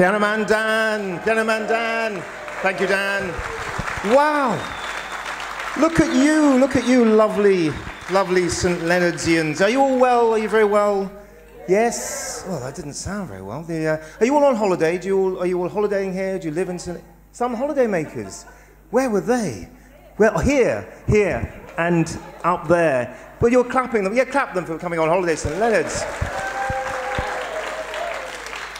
Piano Man Dan, Piano Man Dan. Thank you, Dan. Wow. Look at you, look at you, lovely, lovely St. Leonardsians. Are you all well? Are you very well? Yes? Well, that didn't sound very well. The, uh, are you all on holiday? Do you all, are you all holidaying here? Do you live in St. Some holiday makers. Where were they? Well, here, here, and up there. Well, you're clapping them. Yeah, clap them for coming on holiday, St. Leonard's.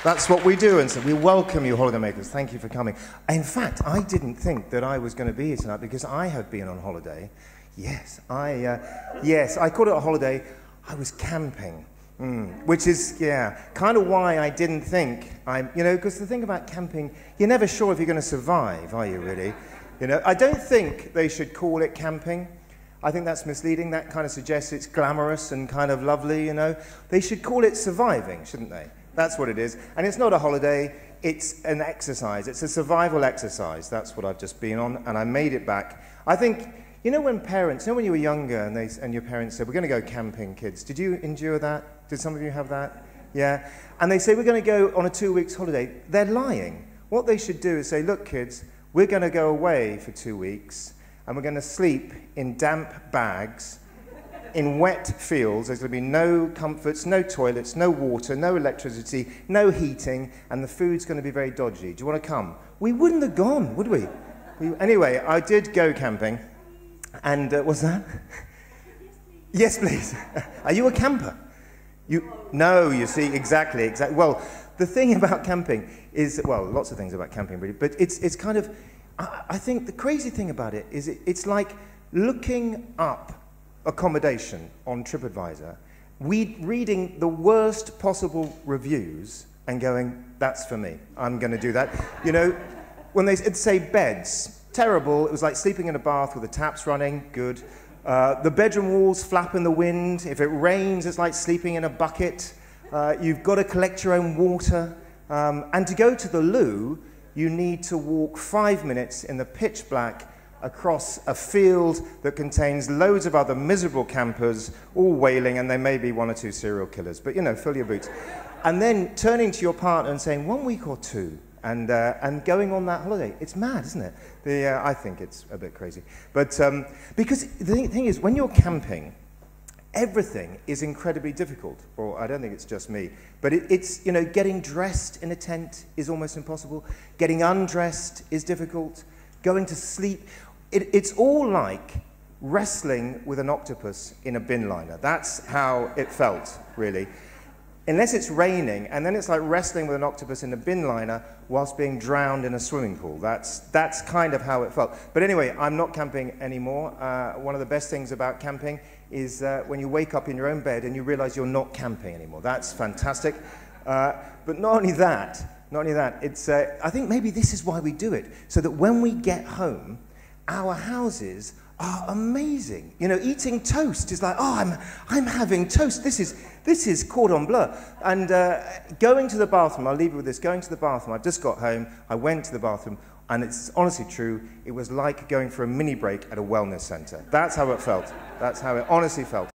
That's what we do, and so we welcome you, holidaymakers. Thank you for coming. In fact, I didn't think that I was going to be here tonight because I have been on holiday. Yes, I, uh, yes, I called it a holiday. I was camping, mm, which is, yeah, kind of why I didn't think I'm, you know, because the thing about camping, you're never sure if you're going to survive, are you really? You know, I don't think they should call it camping. I think that's misleading. That kind of suggests it's glamorous and kind of lovely, you know. They should call it surviving, shouldn't they? That's what it is. And it's not a holiday, it's an exercise. It's a survival exercise. That's what I've just been on, and I made it back. I think, you know, when parents, you know, when you were younger and, they, and your parents said, We're going to go camping, kids. Did you endure that? Did some of you have that? Yeah? And they say, We're going to go on a two weeks holiday. They're lying. What they should do is say, Look, kids, we're going to go away for two weeks and we're going to sleep in damp bags in wet fields. There's going to be no comforts, no toilets, no water, no electricity, no heating, and the food's going to be very dodgy. Do you want to come? We wouldn't have gone, would we? we anyway, I did go camping, and uh, that? yes, please. Are you a camper? You no, you see exactly, exactly. Well, the thing about camping is well, lots of things about camping, really, but it's it's kind of. I, I think the crazy thing about it is it, it's like looking up accommodation on TripAdvisor, we, reading the worst possible reviews and going, that's for me. I'm going to do that. You know, when they would say beds, terrible. It was like sleeping in a bath with the taps running, good. Uh, the bedroom walls flap in the wind. If it rains, it's like sleeping in a bucket. Uh, you've got to collect your own water. Um, and to go to the loo, you need to walk five minutes in the pitch black across a field that contains loads of other miserable campers, all wailing, and there may be one or two serial killers. But, you know, fill your boots. And then turning to your partner and saying, one week or two, and, uh, and going on that holiday. It's mad, isn't it? The, uh, I think it's a bit crazy. But um, because the thing is, when you're camping, everything is incredibly difficult. Or I don't think it's just me. But it, it's, you know, getting dressed in a tent is almost impossible. Getting undressed is difficult. Going to sleep. It, it's all like wrestling with an octopus in a bin liner. That's how it felt, really. Unless it's raining, and then it's like wrestling with an octopus in a bin liner whilst being drowned in a swimming pool. That's, that's kind of how it felt. But anyway, I'm not camping anymore. Uh, one of the best things about camping is uh, when you wake up in your own bed and you realize you're not camping anymore. That's fantastic. Uh, but not only that, not only that, it's, uh, I think maybe this is why we do it, so that when we get home, our houses are amazing. You know, eating toast is like, oh, I'm, I'm having toast. This is, this is cordon bleu. And uh, going to the bathroom, I'll leave you with this, going to the bathroom, I've just got home, I went to the bathroom, and it's honestly true, it was like going for a mini break at a wellness center. That's how it felt. That's how it honestly felt.